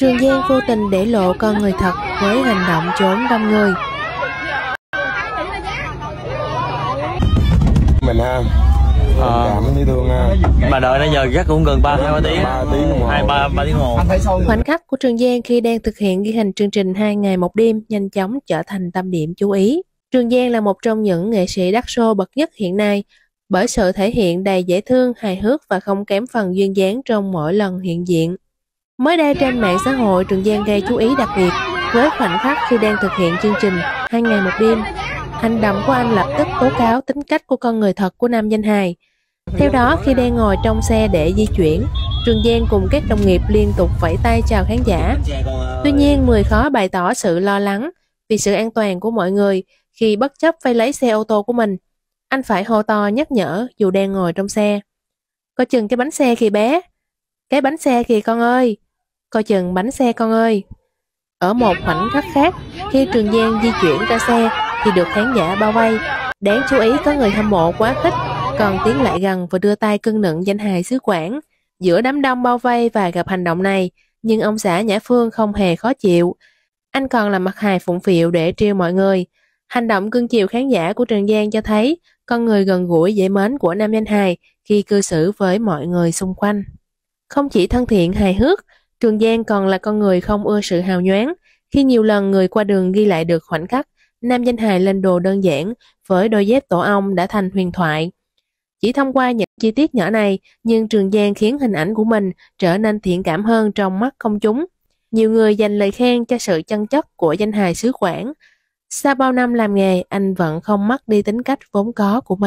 Trường Giang vô tình để lộ con người thật với hành động trốn đông người. mình ha Ờ. cảm thấy thương ha mà đợi nãy giờ chắc cũng gần ba hai ba tiếng ba tiếng đồng hồ hai ba ba tiếng hồ Khoảnh khắc của Trường Giang khi đang thực hiện ghi hình chương trình hai ngày một đêm nhanh chóng trở thành tâm điểm chú ý. Trường Giang là một trong những nghệ sĩ đắt show bậc nhất hiện nay bởi sự thể hiện đầy dễ thương, hài hước và không kém phần duyên dáng trong mỗi lần hiện diện. Mới đây trên mạng xã hội, Trường Giang gây chú ý đặc biệt với khoảnh khắc khi đang thực hiện chương trình hai ngày một đêm. Hành động của anh lập tức tố cáo tính cách của con người thật của nam danh hài. Theo đó, khi đang ngồi trong xe để di chuyển, Trường Giang cùng các đồng nghiệp liên tục vẫy tay chào khán giả. Tuy nhiên, Mười khó bày tỏ sự lo lắng vì sự an toàn của mọi người khi bất chấp phải lấy xe ô tô của mình. Anh phải hô to nhắc nhở dù đang ngồi trong xe. Coi chừng cái bánh xe kìa bé. Cái bánh xe kìa con ơi. Coi chừng bánh xe con ơi. Ở một khoảnh khắc khác, khi Trường Giang di chuyển ra xe thì được khán giả bao vây. Đáng chú ý có người hâm mộ quá khích, còn tiến lại gần và đưa tay cưng nựng danh hài xứ Quảng. Giữa đám đông bao vây và gặp hành động này, nhưng ông xã Nhã Phương không hề khó chịu. Anh còn làm mặt hài phụng phịu để trêu mọi người. Hành động cưng chiều khán giả của Trường Giang cho thấy con người gần gũi dễ mến của nam danh hài khi cư xử với mọi người xung quanh. Không chỉ thân thiện hài hước, Trường Giang còn là con người không ưa sự hào nhoáng. Khi nhiều lần người qua đường ghi lại được khoảnh khắc, nam danh hài lên đồ đơn giản với đôi dép tổ ong đã thành huyền thoại. Chỉ thông qua những chi tiết nhỏ này, nhưng Trường Giang khiến hình ảnh của mình trở nên thiện cảm hơn trong mắt công chúng. Nhiều người dành lời khen cho sự chân chất của danh hài xứ Quảng. Sau bao năm làm nghề, anh vẫn không mất đi tính cách vốn có của mình.